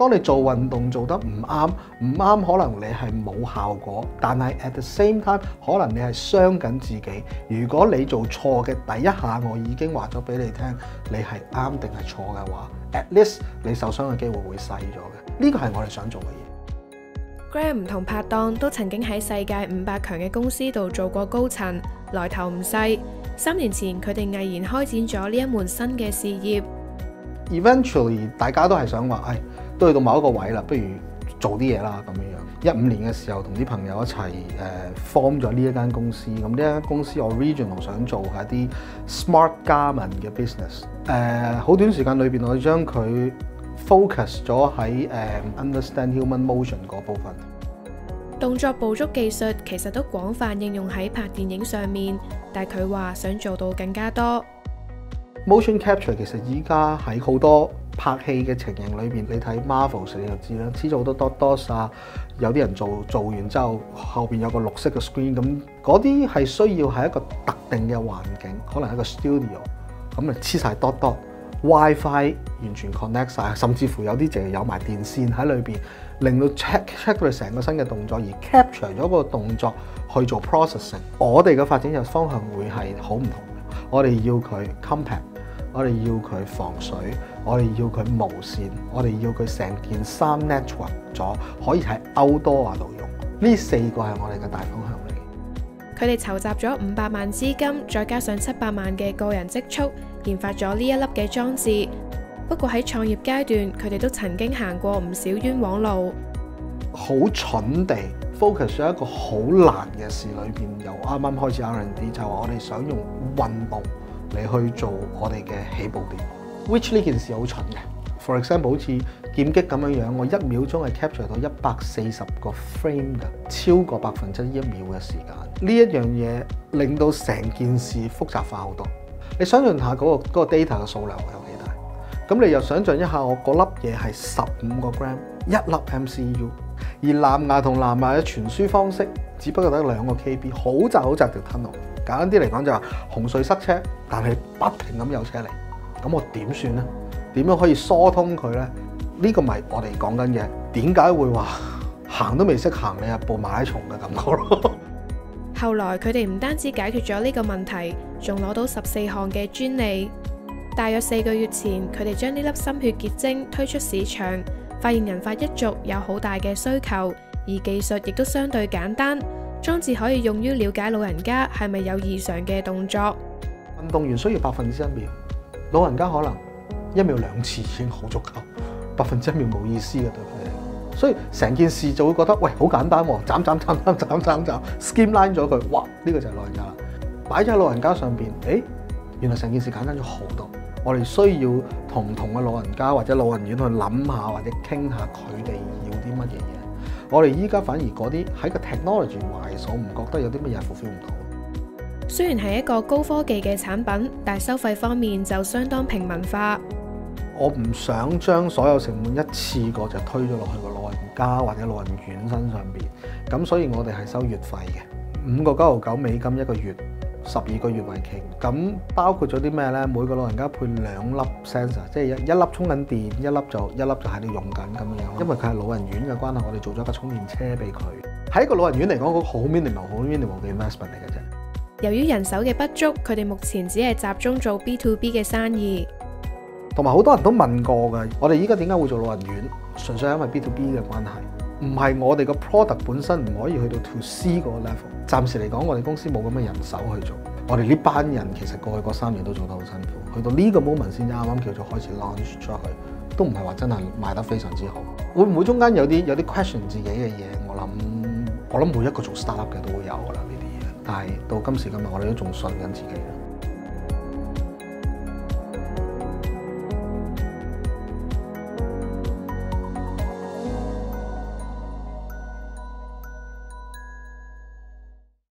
當你做運動做得唔啱，唔啱可能你係冇效果，但係 at the same time 可能你係傷緊自己。如果你做錯嘅第一下，我已經話咗俾你聽，你係啱定係錯嘅話，at least 你受傷嘅機會會細咗嘅。呢個係我哋想做嘅嘢。Graham 同拍檔都曾經喺世界五百強嘅公司度做過高層，來頭唔細。三年前佢哋毅然開展咗呢一門新嘅事業。Eventually 大家都係想話，誒、哎，都去到某一個位啦，不如做啲嘢啦咁樣樣。一五年嘅時候，同啲朋友一齊誒、呃、form 咗呢一間公司。咁呢一間公司我 regional 想做係一啲 smart garment 嘅 business。誒、呃，好短時間裏邊，我將佢 focus 咗喺誒 understand human motion 嗰部分。動作捕捉技術其實都廣泛應用喺拍電影上面，但佢話想做到更加多。Motion capture 其實依家喺好多拍戲嘅情形裏邊，你睇 Marvels 你就知啦，黐咗好多 dot dots 啊，有啲人做做完之後後邊有個綠色嘅 screen，咁嗰啲係需要係一個特定嘅環境，可能係一個 studio，咁啊黐晒 dot dot，WiFi 完全 connect 晒，甚至乎有啲淨係有埋電線喺裏邊，令到 check check 佢成個新嘅動作而 capture 咗個動作去做 processing。我哋嘅發展嘅方向會係好唔同嘅，我哋要佢 compact。我哋要佢防水，我哋要佢無線，我哋要佢成件衫 network 咗，可以喺 outdoor 度用。呢四個係我哋嘅大方向嚟。佢哋籌集咗五百萬資金，再加上七百萬嘅個人積蓄，研發咗呢一粒嘅裝置。不過喺創業階段，佢哋都曾經行過唔少冤枉路。好蠢地 focus 咗一個好難嘅事裏邊，由啱啱開始 R&D 就係話我哋想用運動。嚟去做我哋嘅起步點，which 呢件事好蠢嘅。For example，好似劍擊咁樣樣，我一秒鐘係 capture 到一百四十個 frame 嘅，超過百分之一秒嘅時間。呢一樣嘢令到成件事複雜化好多。你想象下嗰個嗰個 data 嘅數量有幾大？咁你又想象一下，我嗰粒嘢係十五個 gram，一粒 MCU，而藍牙同藍牙嘅傳輸方式只不過得兩個 KB，好窄好窄條 tunnel。簡單啲嚟講就係紅隧塞車，但係不停咁有車嚟，咁我點算呢？點樣可以疏通佢呢？呢個咪我哋講緊嘅，點解會話 行都未識行，你係步馬拉松嘅感覺咯？後來佢哋唔單止解決咗呢個問題，仲攞到十四項嘅專利。大約四個月前，佢哋將呢粒心血結晶推出市場，發現人髮一族有好大嘅需求，而技術亦都相對簡單。裝置可以用於了解老人家係咪有異常嘅動作。運動員需要百分之一秒，老人家可能一秒兩次已經好足夠，百分之一秒冇意思嘅對佢哋。所以成件事就會覺得喂，好簡單喎，斬斬斬斬斬斬斬，skim line 咗佢，哇！呢個就係老人家啦。擺咗喺老人家上邊，誒，原來成件事簡單咗好多。我哋需要同唔同嘅老人家或者老人院去諗下或者傾下佢哋要啲乜嘢嘢。我哋依家反而嗰啲喺個 technology wise，我唔覺得有啲乜嘢 fulfill 唔到。雖然係一個高科技嘅產品，但係收費方面就相當平民化。我唔想將所有成本一次過就推咗落去個老人家或者老人院身上邊，咁所以我哋係收月費嘅，五個九毫九美金一個月。十二個月為期，咁包括咗啲咩呢？每個老人家配兩粒 sensor，即係一粒充緊電，一粒就一粒就喺度用緊咁樣。因為佢係老人院嘅關係，我哋做咗架充電車俾佢。喺一個老人院嚟講，好 minimal、好 minimal 嘅 investment 嚟嘅啫。由於人手嘅不足，佢哋目前只係集中做 B to B 嘅生意。同埋好多人都問過㗎，我哋依家點解會做老人院？純粹係因為 B to B 嘅關係。唔係我哋個 product 本身唔可以去到 to C 嗰個 level。暫時嚟講，我哋公司冇咁嘅人手去做。我哋呢班人其實過去嗰三年都做得好辛苦，去到呢個 moment 先啱啱叫做開始 launch 出去，都唔係話真係賣得非常之好。會唔會中間有啲有啲 question 自己嘅嘢？我諗我諗每一個做 startup 嘅都會有噶啦。但係到今時今日，我哋都仲信緊自己。